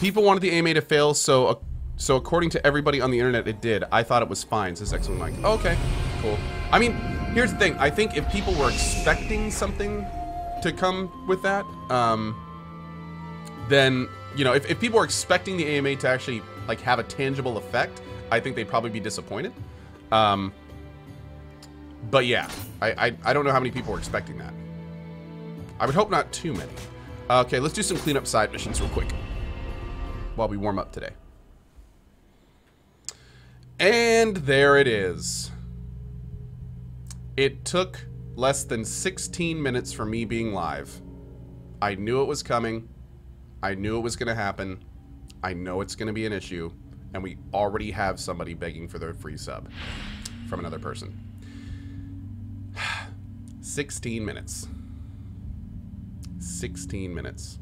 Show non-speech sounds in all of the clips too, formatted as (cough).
People wanted the AMA to fail, so uh, so according to everybody on the internet, it did. I thought it was fine, says X1 Mike. okay, cool. I mean, here's the thing. I think if people were expecting something to come with that, um, then, you know, if, if people were expecting the AMA to actually, like, have a tangible effect, I think they'd probably be disappointed. Um, but yeah, I, I, I don't know how many people were expecting that. I would hope not too many. Okay, let's do some cleanup side missions real quick while we warm up today. And there it is. It took less than 16 minutes for me being live. I knew it was coming. I knew it was going to happen. I know it's going to be an issue. And we already have somebody begging for their free sub from another person. (sighs) 16 minutes. 16 minutes.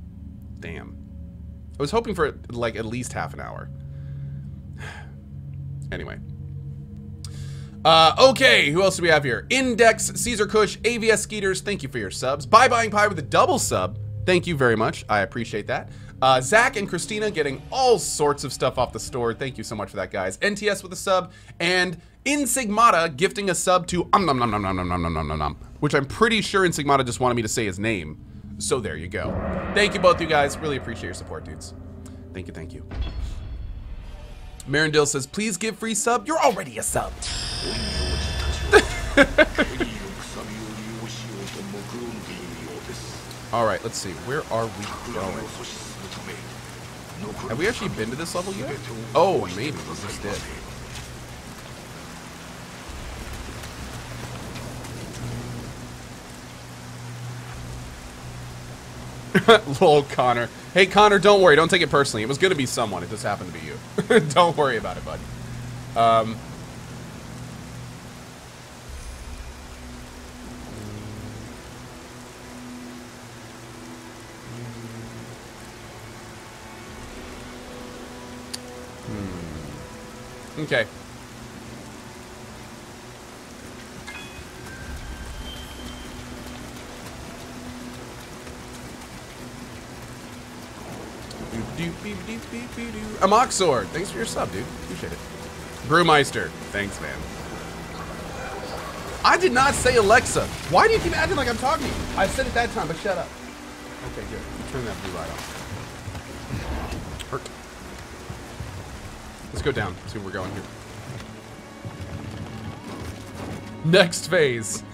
Damn. I was hoping for like at least half an hour. (sighs) Anyway. Uh, okay, who else do we have here? Index, Caesar Kush, AVS Skeeters, thank you for your subs. Bye Buying Pie with a double sub. Thank you very much. I appreciate that. Uh, Zach and Christina getting all sorts of stuff off the store. Thank you so much for that, guys. NTS with a sub. And Insigmata gifting a sub to um nom nom nom nom nom nom nom nom nom, which I'm pretty sure Insigmata just wanted me to say his name. So there you go. Thank you both you guys. Really appreciate your support, dudes. Thank you, thank you. Marindale says, please give free sub. You're already a sub. (laughs) All right, let's see. Where are we going? Have we actually been to this level yet? Oh, maybe. We just did. (laughs) Lol, Connor. Hey, Connor, don't worry. Don't take it personally. It was going to be someone. It just happened to be you. (laughs) don't worry about it, buddy. Um, hmm. Okay. A mock sword. Thanks for your sub, dude. Appreciate it. Brewmeister. Thanks, man. I did not say Alexa. Why do you keep acting like I'm talking to you? I said it that time, but shut up. Okay, good. Turn that blue light off. Hurt. Let's go down. See where we're going here. Next phase.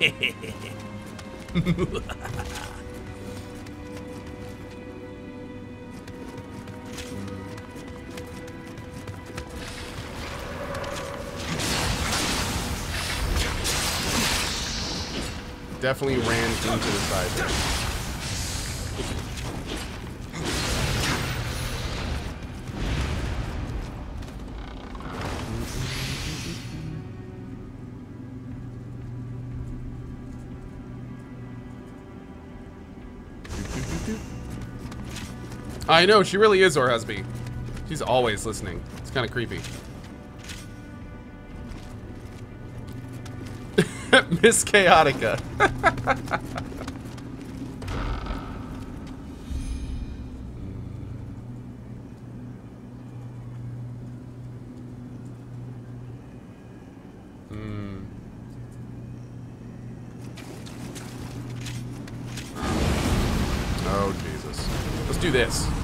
(laughs) Definitely ran into the side there. I know, she really is Orhusby. She's always listening. It's kind of creepy. (laughs) Miss Chaotica. Hmm. Oh, Jesus. Let's do this.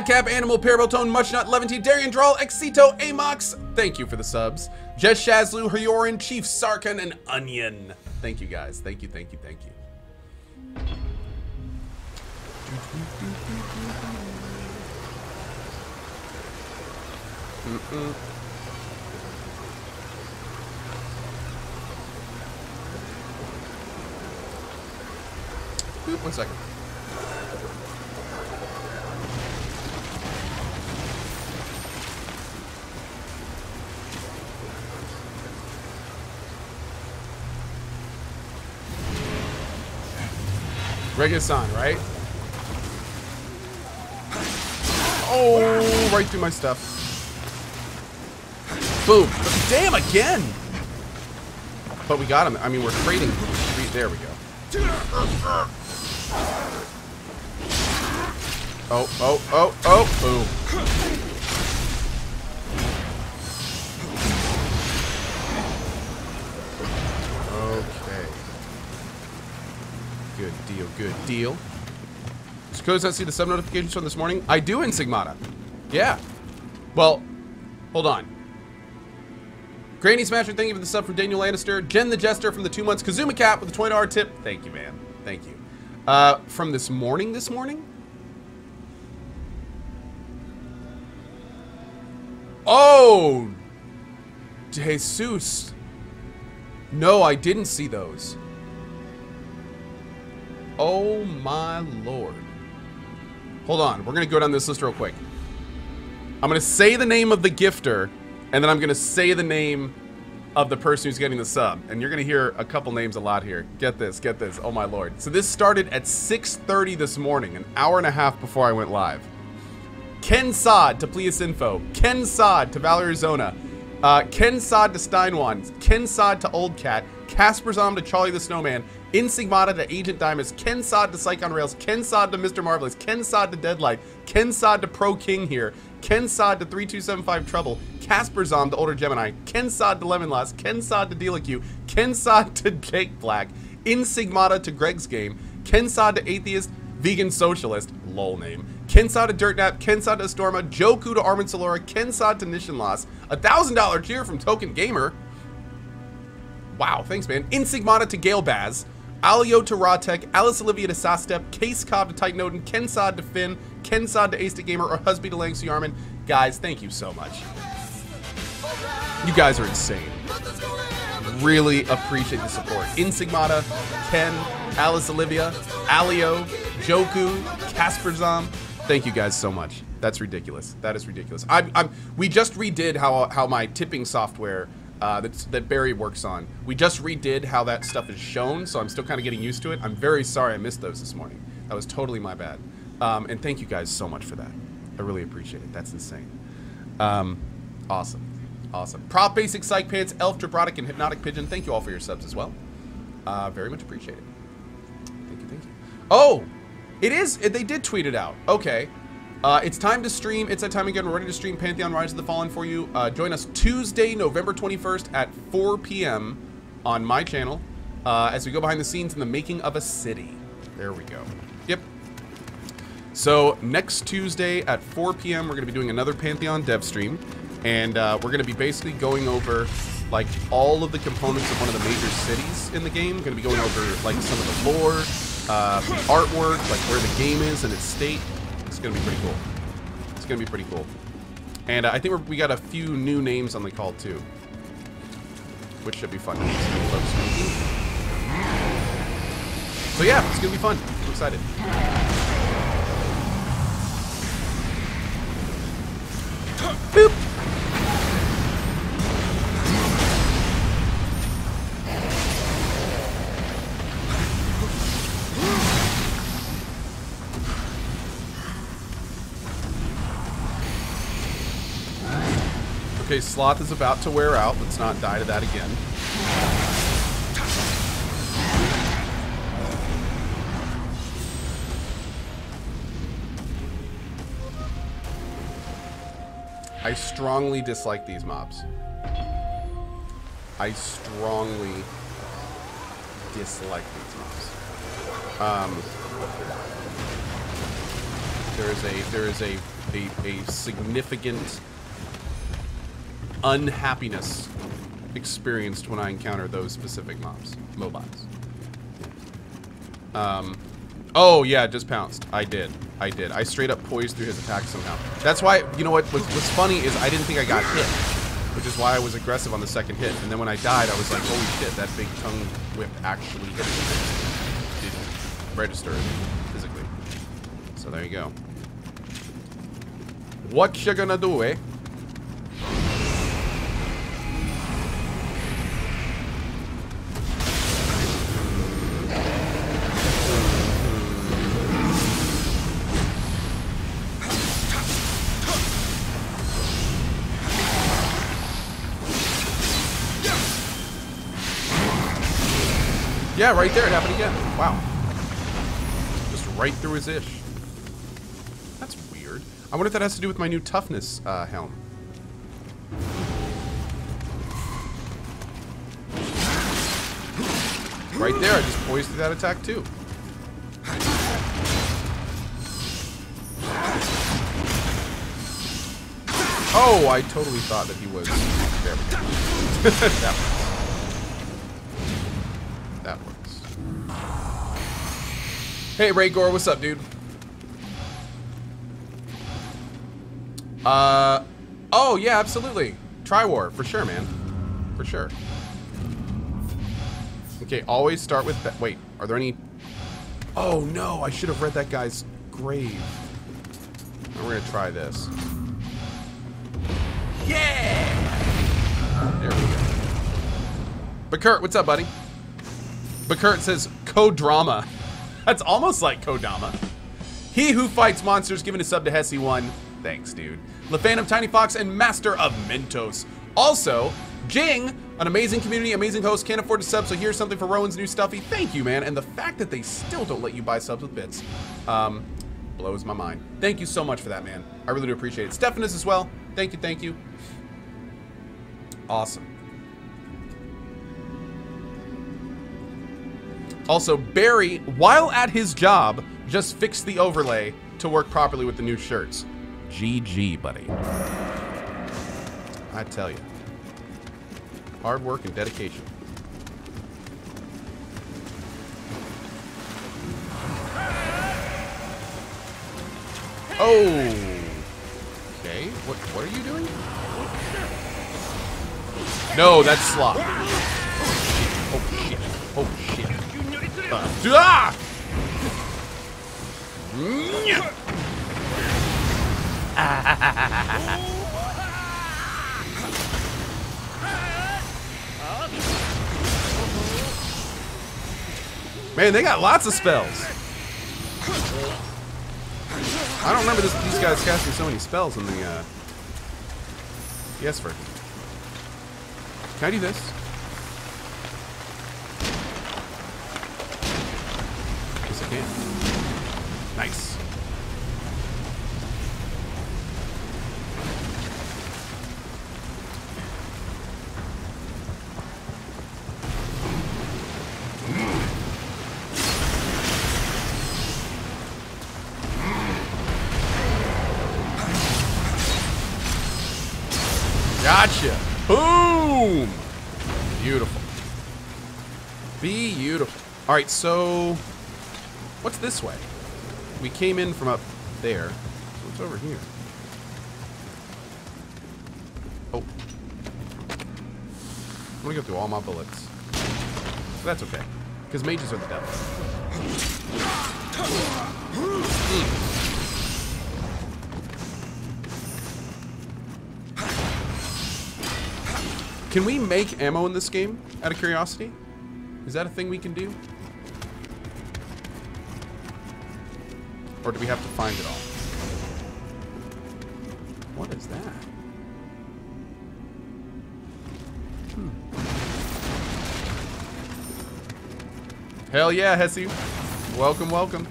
Madcap, Animal, Parabotone, Muchnut, Levity, Darian Drawl, Exito, Amox, thank you for the subs. Jess Shazlu, Hyorin, Chief Sarkin, and Onion. Thank you guys. Thank you, thank you, thank you. Mm-mm. Oop, one second. Regisan, right? Oh, right through my stuff. Boom. Damn, again! But we got him. I mean, we're trading. There we go. Oh, oh, oh, oh, boom. Good deal, good deal. Suppose I see the sub notifications from this morning? I do Insigmata. Yeah. Well, hold on. Granny Smasher, thank you for the sub from Daniel Lannister. Jen the Jester from the two months. Kazuma Cat with the $20 tip. Thank you, man. Thank you. Uh, from this morning, this morning? Oh! Jesus. No, I didn't see those. Oh my lord. Hold on, we're gonna go down this list real quick. I'm gonna say the name of the gifter, and then I'm gonna say the name of the person who's getting the sub. And you're gonna hear a couple names a lot here. Get this, get this. Oh my lord. So this started at 6.30 this morning, an hour and a half before I went live. Ken Sod to Pleas Info. Ken Sod to Valerie Zona. Uh, Ken Sod to Steinwan. Ken Sod to Old Cat. Casper Zom to Charlie the Snowman. Insigmata to Agent Dimus. Ken Sod to Psych on Rails. Ken Sod to Mr. Marvelous. Ken Sod to Deadlight. Ken Sod to Pro King here. Ken Sod to 3275 Trouble. Casper Zom to Older Gemini. Ken Sod to Lemon Loss. Ken Sod to Dealiq. Ken Sod to Jake Black. Insigmata to Greg's Game. Ken Sod to Atheist. Vegan Socialist. Lol name. Kensod to Dirtnap, Kensod to Storma, Joku to Armin Solora, Kensod to Nishan Loss, a thousand dollar cheer from Token Gamer. Wow, thanks man. Insigmata to Gale Baz, Alio to Rawtech, Alice Olivia to Sastep, Case Cobb to Titan Odin, Kensod to Finn, Kensod to Ace Gamer, or Husby to Langsu Yarman. Guys, thank you so much. You guys are insane. Really appreciate the support. Insigmata, Ken, Alice Olivia, Alio, Joku, Casper Zom, Thank you guys so much. That's ridiculous. That is ridiculous. I'm, I'm, we just redid how, how my tipping software uh, that Barry works on. We just redid how that stuff is shown, so I'm still kind of getting used to it. I'm very sorry I missed those this morning. That was totally my bad. Um, and thank you guys so much for that. I really appreciate it. That's insane. Um, awesome. Awesome. Prop Basic Psych Pants, Elf Drabrotic, and Hypnotic Pigeon. Thank you all for your subs as well. Uh, very much appreciated. Thank you, thank you. Oh! It is. They did tweet it out. Okay. Uh, it's time to stream. It's that time again. We're ready to stream Pantheon Rise of the Fallen for you. Uh, join us Tuesday, November 21st at 4 p.m. on my channel uh, as we go behind the scenes in the making of a city. There we go. Yep. So next Tuesday at 4 p.m. we're going to be doing another Pantheon dev stream. And uh, we're going to be basically going over like all of the components of one of the major cities in the game. Going to be going over like some of the lore, uh, artwork, like where the game is and its state. It's going to be pretty cool. It's going to be pretty cool. And uh, I think we got a few new names on the call too, which should be fun. So yeah, it's going to be fun. I'm excited. Boop. Okay, Sloth is about to wear out. Let's not die to that again. I strongly dislike these mobs. I strongly dislike these mobs. Um, there is a there is a a, a significant unhappiness experienced when I encounter those specific mobs, mobiles. Um, oh yeah, just pounced. I did. I did. I straight up poised through his attack somehow. That's why, you know what, what's, what's funny is I didn't think I got hit, which is why I was aggressive on the second hit. And then when I died, I was like, holy shit, that big tongue whip actually hit me. Didn't register physically. So there you go. What you gonna do, eh? Yeah, right there. It happened again. Wow. Just right through his ish. That's weird. I wonder if that has to do with my new toughness uh, helm. Right there, I just poised through that attack too. Oh, I totally thought that he was. (laughs) There we go. (laughs) Hey, Ray Gore, what's up, dude? Uh, oh yeah, absolutely. Tri-War, for sure, man. For sure. Okay, always start with... Wait, are there any... Oh, no, I should have read that guy's grave. We're going to try this. Yeah! There we go. But Kurt, what's up, buddy? But Kurt says, Co-drama. That's almost like Kodama. He who fights monsters, giving a sub to Hesse one. Thanks, dude. LePhantom, Tiny Fox, and Master of Mentos. Also, Jing, an amazing community, amazing host, can't afford to sub, so here's something for Rowan's new stuffy. Thank you, man. And the fact that they still don't let you buy subs with bits um, blows my mind. Thank you so much for that, man. I really do appreciate it. Stephanus as well. Thank you, thank you. Awesome. Also, Barry, while at his job, just fixed the overlay to work properly with the new shirts. GG, buddy. I tell you. Hard work and dedication. Oh. Okay. What what are you doing? No, that's slop. Oh shit. Oh shit. (laughs) Man, they got lots of spells. I don't remember this, these guys casting so many spells in the, uh... Yes, version. Can I do this? Yes, I can. Nice. Gotcha. Boom. Beautiful. Beautiful. All right, so what's this way? We came in from up there. So What's over here? Oh. I'm gonna go through all my bullets. But that's okay, because mages are the devil. Can we make ammo in this game, out of curiosity? Is that a thing we can do? Or do we have to find it all? What is that? Hmm. Hell yeah, Hesse. Welcome, welcome.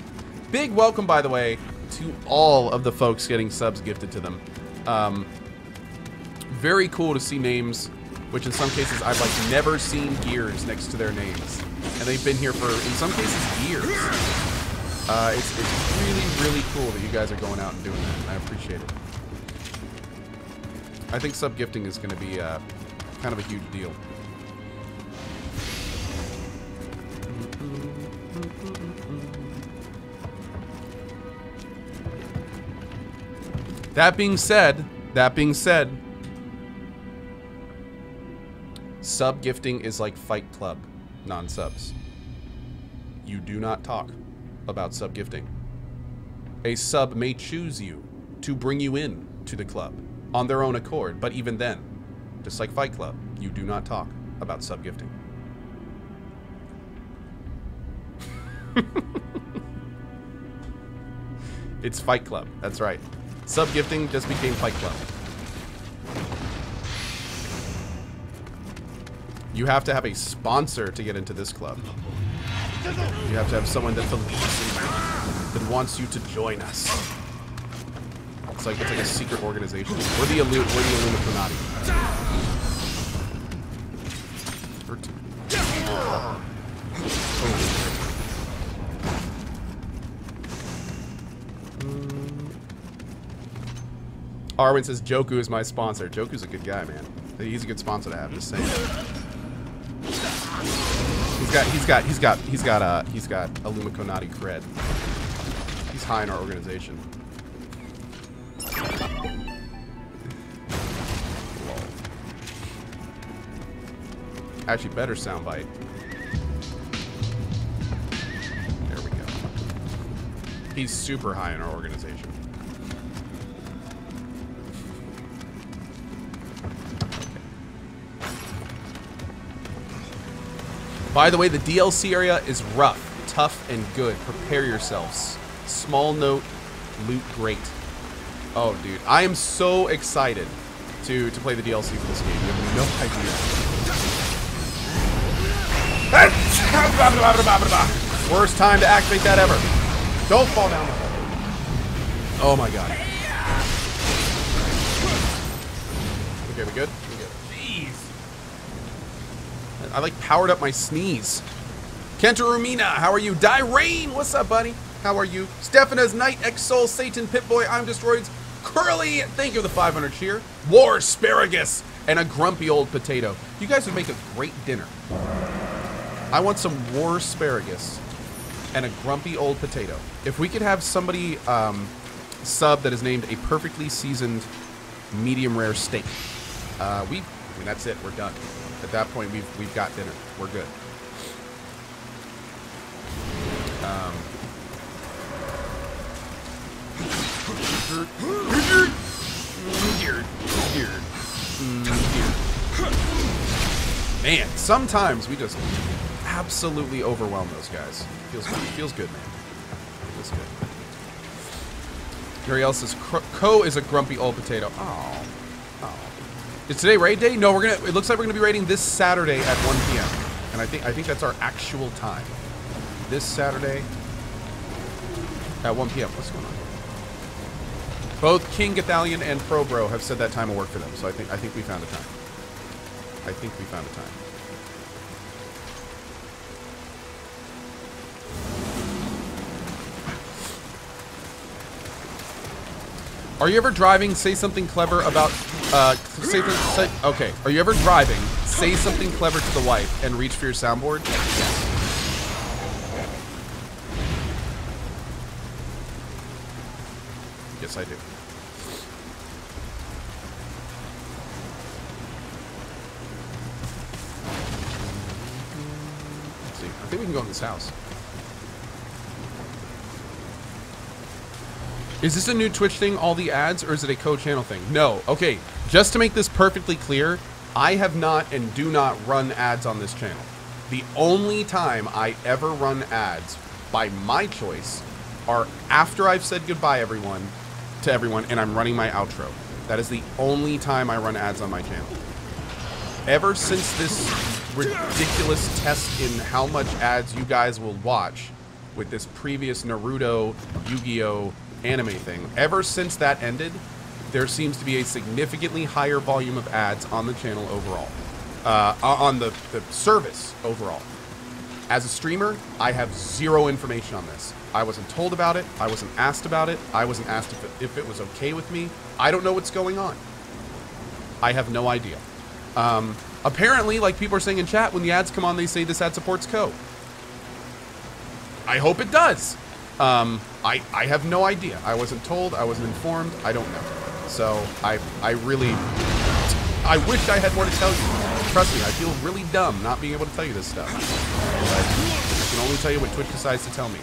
Big welcome, by the way, to all of the folks getting subs gifted to them. Um, very cool to see names which in some cases I've like never seen gears next to their names. And they've been here for, in some cases, years. Uh, it's, it's really, really cool that you guys are going out and doing that, I appreciate it. I think sub-gifting is going to be uh, kind of a huge deal. That being said, that being said, Sub gifting is like Fight Club, non subs. You do not talk about sub gifting. A sub may choose you to bring you in to the club on their own accord, but even then, just like Fight Club, you do not talk about sub gifting. (laughs) it's Fight Club, that's right. Sub gifting just became Fight Club. You have to have a sponsor to get into this club. You have to have someone that you, that wants you to join us. It's like it's like a secret organization. We're the Illu we're the Illuminati. Hurt. Oh. Mm. Arwen says Joku is my sponsor. Joku's a good guy, man. He's a good sponsor to have. Just saying. He's got, he's got, he's got, he's got, uh, he's got Illuminati cred. He's high in our organization. Actually, better soundbite. There we go. He's super high in our organization. By the way, the DLC area is rough, tough, and good. Prepare yourselves. Small note, loot great. Oh, dude. I am so excited to, to play the DLC for this game. You have no idea. Worst time to activate that ever. Don't fall down. Oh my god. I like powered up my sneeze. Kenta Rumina, how are you? Die Rain, what's up, buddy? How are you? Stephana's Knight, X Soul, Satan, Pip-Boy, I'm Destroyed, Curly, thank you for the 500 cheer. War Asparagus, and a grumpy old potato. You guys would make a great dinner. I want some war asparagus and a grumpy old potato. If we could have somebody um, sub that is named a perfectly seasoned medium rare steak, uh, we, I mean, that's it. We're done. At that point, we've we've got dinner. We're good. Um. Man, sometimes we just absolutely overwhelm those guys. Feels feels good, man. Feels good. Gary says Cohh is a grumpy old potato. Oh. Is today raid day? No, we're gonna. It looks like we're gonna be raiding this Saturday at 1 p.m. And I think I think that's our actual time. This Saturday at 1 p.m. What's going on? Both Kinggothalion and ProBro have said that time will work for them. So I think I think we found a time. I think we found a time. Are you ever driving? Say something clever about. Uh, say, say, okay. Are you ever driving? Say something clever to the wife and reach for your soundboard. Yes. I do. Let's see. I think we can go in this house. Is this a new Twitch thing, all the ads, or is it a Cohh-channel thing? No. Okay, just to make this perfectly clear, I have not and do not run ads on this channel. The only time I ever run ads by my choice are after I've said goodbye everyone to everyone and I'm running my outro. That is the only time I run ads on my channel. Ever since this ridiculous test in how much ads you guys will watch with this previous Naruto, Yu-Gi-Oh, anime thing. Ever since that ended, there seems to be a significantly higher volume of ads on the channel overall. Uh, on the, the service overall. As a streamer, I have zero information on this. I wasn't told about it. I wasn't asked about it. I wasn't asked if it, if it was okay with me. I don't know what's going on. I have no idea. Um, apparently, like people are saying in chat, when the ads come on, they say this ad supports Cohh. I hope it does. Um, I, I have no idea. I wasn't told. I wasn't informed. I don't know. So I, I really, I wish I had more to tell you. Trust me, I feel really dumb not being able to tell you this stuff. But I can only tell you what Twitch decides to tell me.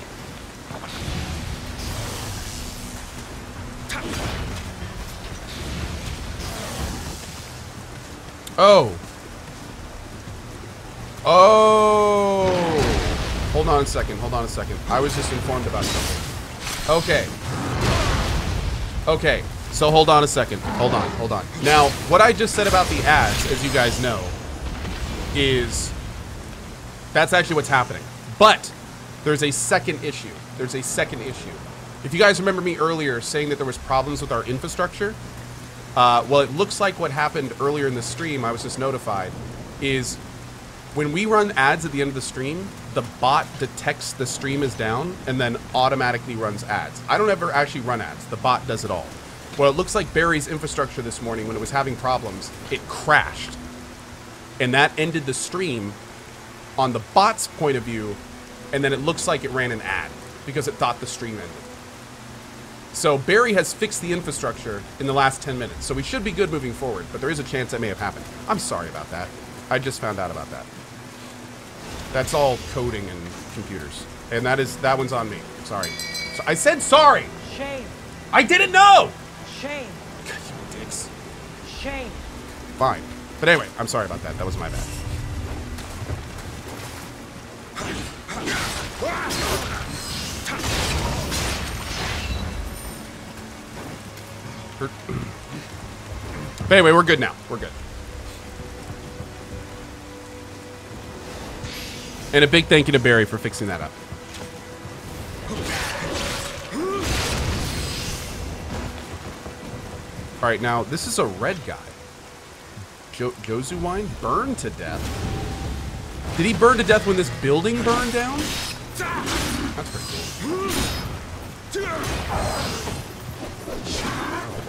Oh. Oh. Hold on a second. Hold on a second. I was just informed about something. Okay. Okay. So hold on a second. Hold on. Hold on. Now, what I just said about the ads, as you guys know, is that's actually what's happening. But there's a second issue. There's a second issue. If you guys remember me earlier saying that there was problems with our infrastructure, uh, well, it looks like what happened earlier in the stream, I was just notified, is when we run ads at the end of the stream, the bot detects the stream is down and then automatically runs ads. I don't ever actually run ads. The bot does it all. Well, it looks like Barry's infrastructure this morning, when it was having problems, it crashed. And that ended the stream on the bot's point of view, and then it looks like it ran an ad because it thought the stream ended. So Barry has fixed the infrastructure in the last 10 minutes, so we should be good moving forward, but there is a chance that may have happened. I'm sorry about that. I just found out about that. That's all coding and computers. And that is that one's on me. Sorry. So I said sorry. Shame. I didn't know. Shame. God, you dicks. Shame. Fine. But anyway, I'm sorry about that. That was my bad. But anyway, we're good now. We're good. And a big thank you to Barry for fixing that up. All right, now this is a red guy. Jo wine burned to death. Did he burn to death when this building burned down? That's pretty cool. Oh,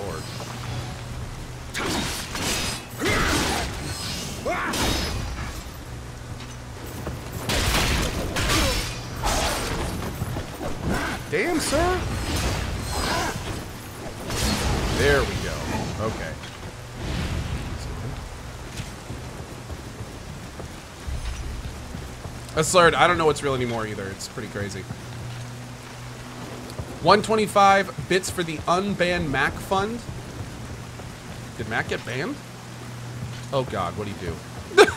Lord. Damn, sir. There we go. Okay. Slurred, I don't know what's real anymore either. It's pretty crazy. 125 bits for the unbanned Mac fund. Did Mac get banned? Oh god, what'd he do? (laughs)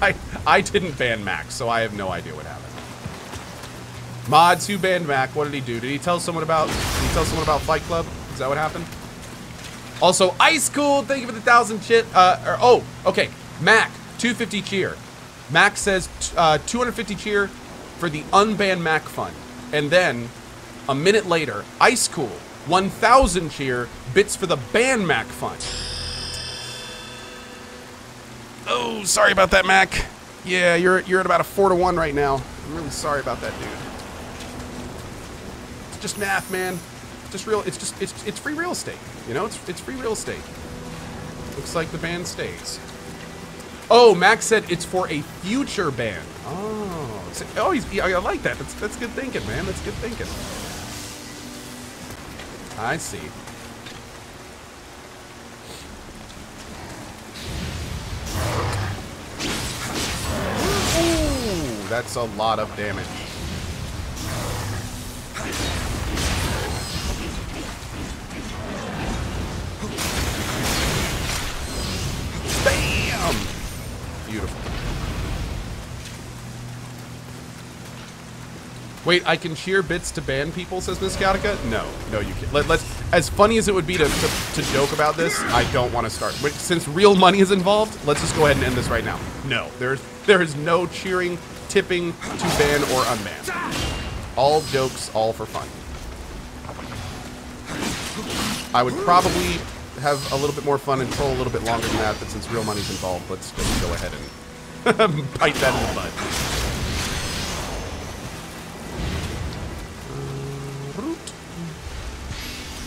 I I didn't ban Mac, so I have no idea what happened. Mods who banned Mac, what did he do? Did he tell someone about did he tell someone about Fight Club? Is that what happened? Also, Ice Cool, thank you for the thousand shit. Uh, or, oh, okay. Mac, 250 cheer. Mac says uh, 250 cheer for the unbanned Mac fund. And then, a minute later, Ice Cool, 1,000 cheer, bits for the ban Mac fund. Oh, sorry about that, Mac. Yeah, you're you're at about a four to one right now. I'm really sorry about that, dude. Just math, man. Just real. It's just it's it's free real estate. You know, it's it's free real estate. Looks like the ban stays. Oh, Max said it's for a future ban. Oh, so- oh, he's, I I like that. That's that's good thinking, man. That's good thinking. I see. Ooh, that's a lot of damage. Beautiful. Wait, I can cheer bits to ban people, says Miss Gattaca? No, no, you can't. Let, let's, as funny as it would be to, to, to joke about this, I don't want to start. But since real money is involved, let's just go ahead and end this right now. No, there's, there is no cheering, tipping to ban or unban. All jokes, all for fun. I would probably have a little bit more fun and troll a little bit longer than that, but since real money's involved, let's just go ahead and (laughs) bite that in the bud.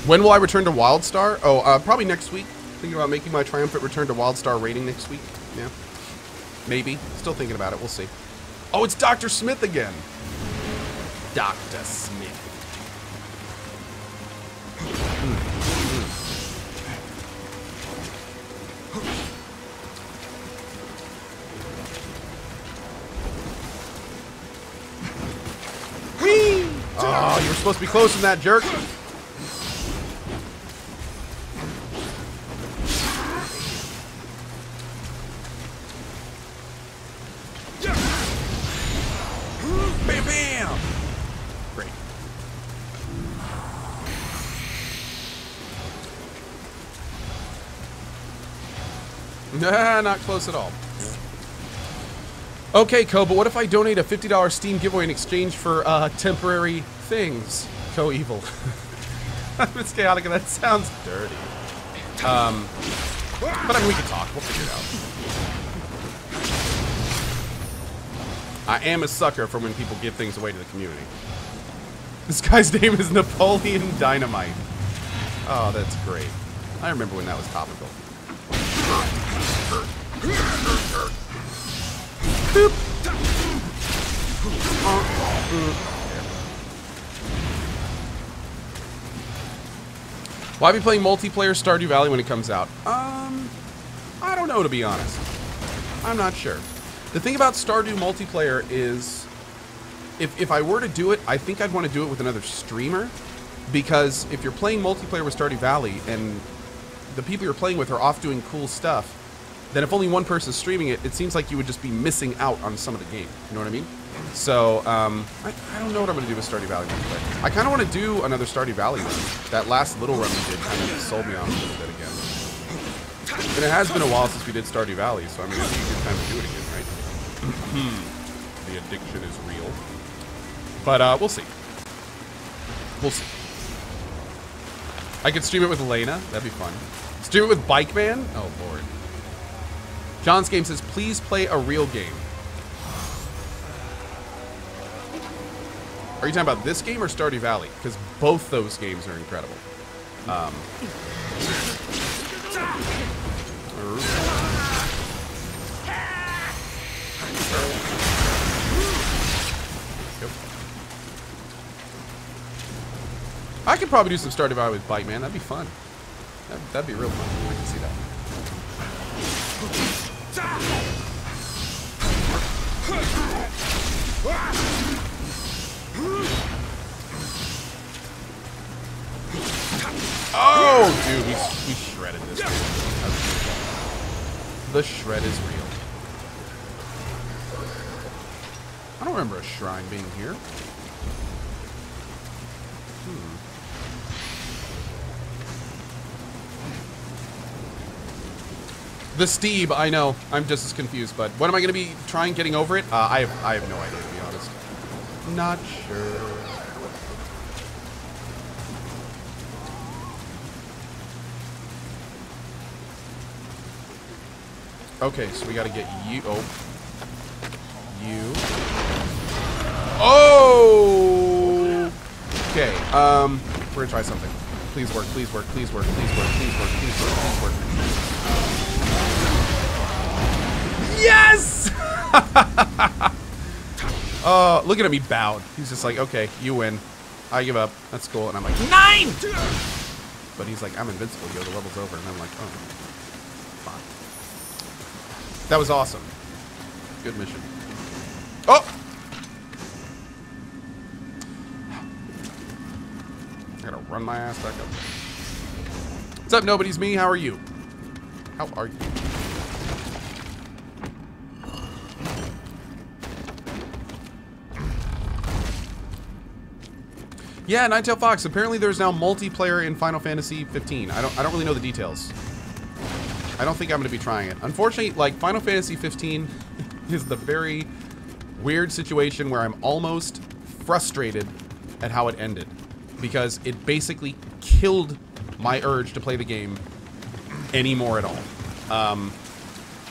When will I return to WildStar? Oh, uh, probably next week. Thinking about making my triumphant return to WildStar rating next week. Yeah. Maybe. Still thinking about it. We'll see. Oh, it's Dr. Smith again. Dr. Smith. Supposed to be close in that jerk. Bam, bam! Great. (laughs) Nah, not close at all. Okay, Cohh, but what if I donate a $50 Steam giveaway in exchange for uh, temporary things? Cohh evil. (laughs) it's chaotic and that sounds dirty. Um, but I mean, we can talk. We'll figure it out. I am a sucker for when people give things away to the community. This guy's (laughs) name is Napoleon Dynamite. Oh, that's great. I remember when that was topical. Boop. Why be playing multiplayer Stardew Valley when it comes out? Um, I don't know to be honest. I'm not sure. The thing about Stardew multiplayer is, if, if I were to do it, I think I'd want to do it with another streamer. Because if you're playing multiplayer with Stardew Valley and the people you're playing with are off doing cool stuff, then if only one person's streaming it, it seems like you would just be missing out on some of the game. You know what I mean? So, um, I, I don't know what I'm going to do with Stardew Valley multiplayer. I kind of want to do another Stardew Valley run. That last little run we did kind of sold me on a little bit again. And it has been a while since we did Stardew Valley, so I mean, it'd a good time to do it again, right? (clears throat) the addiction is real. But, uh, we'll see. We'll see. I could stream it with Lena. That'd be fun. Stream it with Bike Man? Oh, Lord. John's Game says, please play a real game. Are you talking about this game or Stardew Valley? Because both those games are incredible. Um, I could probably do some Stardew Valley with Bike Man. That'd be fun. That'd, that'd be real fun. I can see that. Oh, dude, we, we shredded this. The shred is real. I don't remember a shrine being here. Hmm. The Steve, I know. I'm just as confused, but what am I going to be trying getting over it? Uh, I, have, I have no idea. Not sure. Okay, so we got to get you. Oh. You. Oh! Okay, um, we're to try something. Please work, please work, please work, please work, please work, please work, please work. Please (laughs) Yes! uh, look at he bowed. He's just like, okay, you win. I give up. That's cool. And I'm like, nine! But he's like, I'm invincible, yo, the level's over. And I'm like, oh, fine. That was awesome. Good mission. Oh! I gotta run my ass back up. What's up, nobody's me? How are you? How are you? Yeah, Ninetale Fox. Apparently, there's now multiplayer in Final Fantasy 15. I don't. I don't really know the details. I don't think I'm going to be trying it. Unfortunately, like Final Fantasy 15 (laughs) is the very weird situation where I'm almost frustrated at how it ended because it basically killed my urge to play the game anymore at all. Um,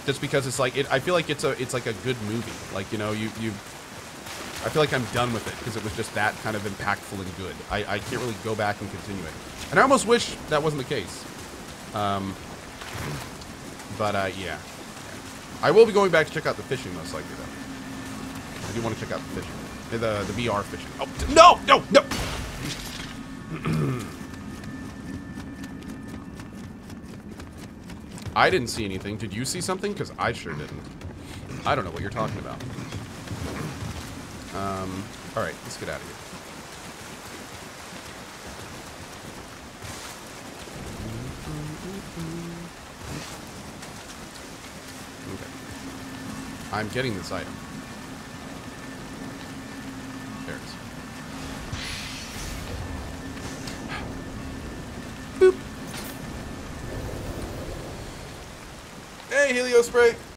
just because it's like it, I feel like it's a it's like a good movie. Like you know you you I feel like I'm done with it because it was just that kind of impactful and good. I, I can't really go back and continue it. And I almost wish that wasn't the case. Um, but, uh, yeah. I will be going back to check out the fishing most likely, though. I do want to check out the fishing. The, the VR fishing. Oh, no, no, no! (clears throat) I didn't see anything. Did you see something? Because I sure didn't. I don't know what you're talking about. Um, alright, let's get out of here. Okay. I'm getting this item.